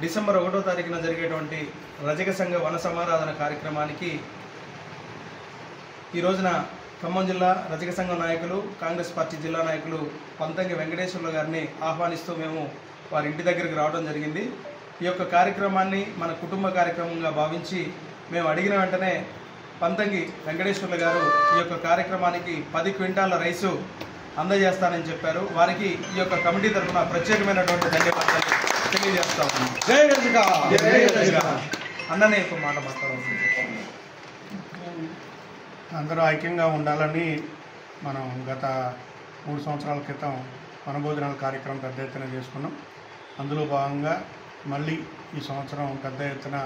December ఒకటో తారీఖున జరిగేటువంటి రజక సంఘ వన సమారాధన కార్యక్రమానికి ఈ రోజున ఖమ్మం జిల్లా రజక సంఘ నాయకులు కాంగ్రెస్ పార్టీ జిల్లా నాయకులు పంతంగి వెంకటేశ్వర్లు గారిని ఆహ్వానిస్తూ మేము వారి ఇంటి దగ్గరికి రావడం జరిగింది. ఈ యొక్క కార్యక్రమాన్ని మన కుటుంబ కార్యక్రమంగా భావించి మేము అడిగిన వెంటనే పంతంగి వెంకటేశ్వర్లు గారు ఈ యొక్క కార్యక్రమానికి పది క్వింటాల రైసు అందజేస్తానని చెప్పారు. వారికి ఈ యొక్క కమిటీ తరఫున ప్రత్యేకమైనటువంటి ధన్యవాదాలు. తెలియజేస్తా. జై రజిక జై రజిక. అన్ననే ఒక మాట మాట్లాడాలి అందరూ ఐక్యంగా ఉండాలని మనం గత మూడు సంవత్సరాల క్రితం వనభోజనాల కార్యక్రమం పెద్ద ఎత్తున చేసుకున్నాం. అందులో భాగంగా మళ్ళీ ఈ సంవత్సరం పెద్ద ఎత్తున